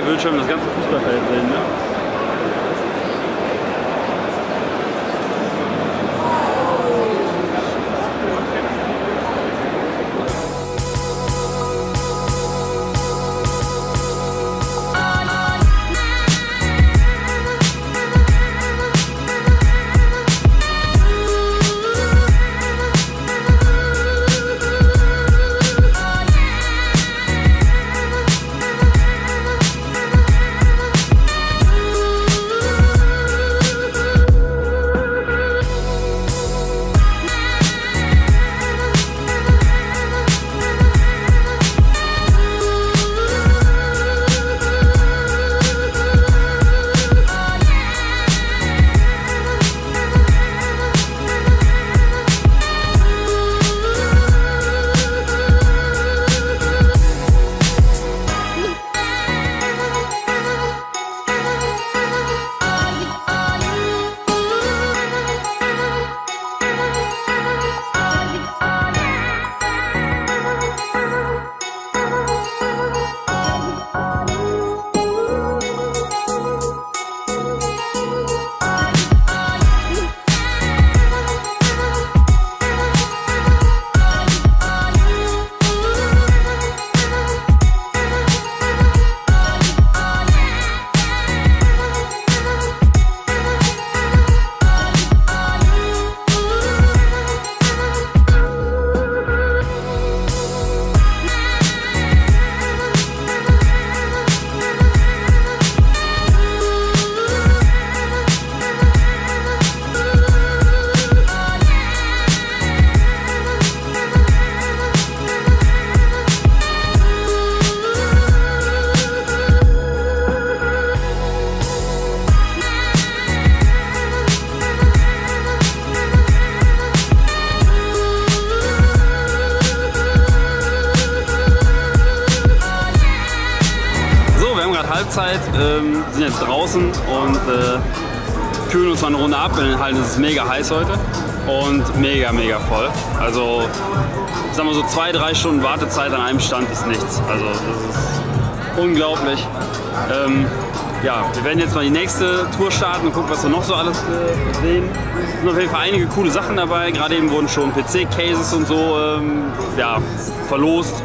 Bildschirm das ganze Fußballfeld sehen. Ne? Halbzeit, ähm, sind jetzt draußen und äh, kühlen uns mal eine Runde ab. In den Hallen ist es mega heiß heute und mega, mega voll. Also, ich sag so zwei, drei Stunden Wartezeit an einem Stand ist nichts. Also, das ist unglaublich. Ähm, ja, wir werden jetzt mal die nächste Tour starten und gucken, was wir noch so alles äh, sehen. Es sind auf jeden Fall einige coole Sachen dabei. Gerade eben wurden schon PC-Cases und so ähm, ja, verlost.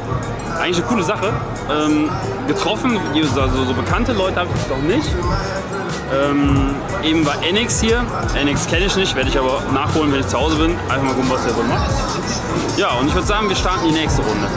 Eigentlich eine coole Sache. Ähm, getroffen, also so bekannte Leute habe ich noch nicht. Ähm, eben war NX hier. NX kenne ich nicht, werde ich aber nachholen, wenn ich zu Hause bin. Einfach mal gucken, was der wohl macht. Ja, und ich würde sagen, wir starten die nächste Runde.